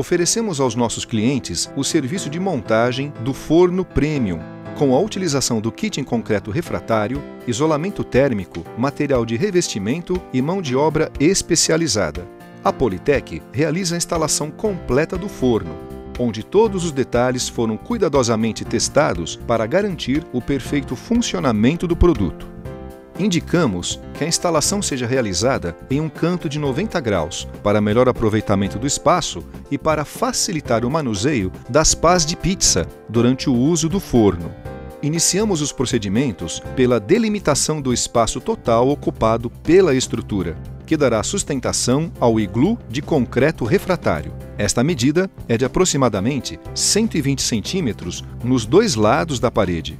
oferecemos aos nossos clientes o serviço de montagem do forno premium, com a utilização do kit em concreto refratário, isolamento térmico, material de revestimento e mão de obra especializada. A Politec realiza a instalação completa do forno, onde todos os detalhes foram cuidadosamente testados para garantir o perfeito funcionamento do produto. Indicamos que a instalação seja realizada em um canto de 90 graus, para melhor aproveitamento do espaço e para facilitar o manuseio das pás de pizza durante o uso do forno. Iniciamos os procedimentos pela delimitação do espaço total ocupado pela estrutura, que dará sustentação ao iglu de concreto refratário. Esta medida é de aproximadamente 120 centímetros nos dois lados da parede.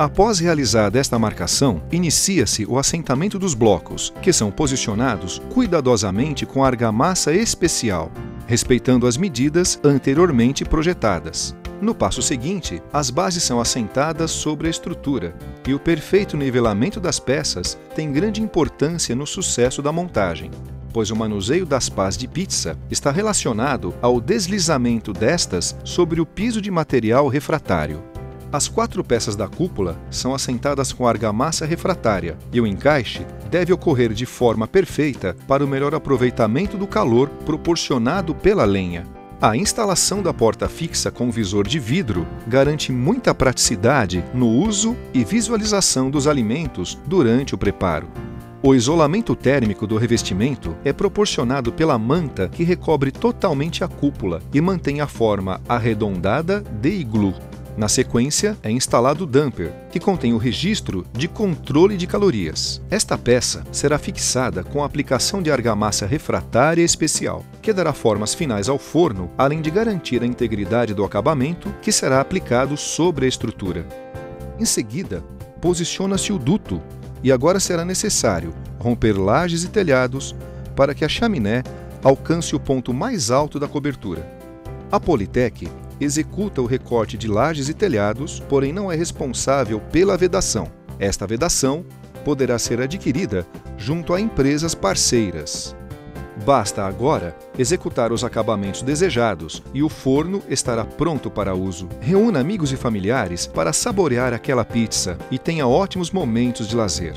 Após realizada esta marcação, inicia-se o assentamento dos blocos, que são posicionados cuidadosamente com argamassa especial, respeitando as medidas anteriormente projetadas. No passo seguinte, as bases são assentadas sobre a estrutura e o perfeito nivelamento das peças tem grande importância no sucesso da montagem, pois o manuseio das pás de pizza está relacionado ao deslizamento destas sobre o piso de material refratário. As quatro peças da cúpula são assentadas com argamassa refratária e o encaixe deve ocorrer de forma perfeita para o melhor aproveitamento do calor proporcionado pela lenha. A instalação da porta fixa com visor de vidro garante muita praticidade no uso e visualização dos alimentos durante o preparo. O isolamento térmico do revestimento é proporcionado pela manta que recobre totalmente a cúpula e mantém a forma arredondada de iglu. Na sequência, é instalado o dumper, que contém o registro de controle de calorias. Esta peça será fixada com a aplicação de argamassa refratária especial, que dará formas finais ao forno, além de garantir a integridade do acabamento que será aplicado sobre a estrutura. Em seguida, posiciona-se o duto e agora será necessário romper lajes e telhados para que a chaminé alcance o ponto mais alto da cobertura. A Politec executa o recorte de lajes e telhados, porém não é responsável pela vedação. Esta vedação poderá ser adquirida junto a empresas parceiras. Basta agora executar os acabamentos desejados e o forno estará pronto para uso. Reúna amigos e familiares para saborear aquela pizza e tenha ótimos momentos de lazer.